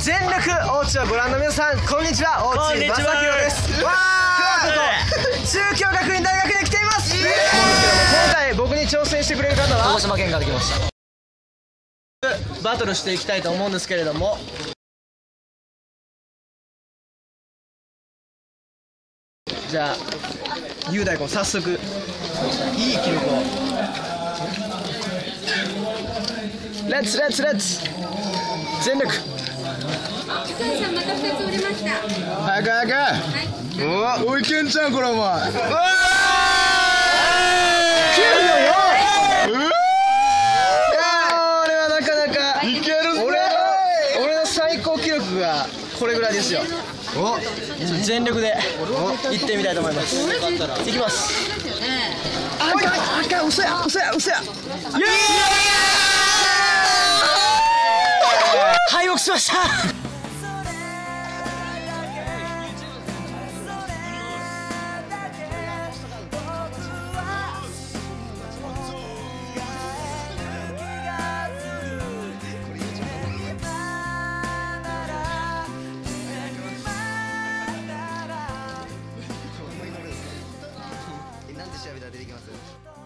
全力オーチをご覧の皆さんこんにちは。オーチ正弘です。わー今日はここ中京学院大学に来ています。今回僕に挑戦してくれる方は？鹿児島県から来ました。バトルしていきたいと思うんですけれども。じゃあ雄大君早速いい記録をレッツレッツレッツ全力高橋さんまた2つ折れました。早く早く。はい。お。おいけんちゃんこれお前。うわ9の4うわこれはなかなか。いけるぜ。俺俺の最高記録がこれぐらいですよ。お。全力で行ってみたいと思います。いきます。あかんあかん嘘や嘘や嘘や。敗録し何て調べたら出てきます？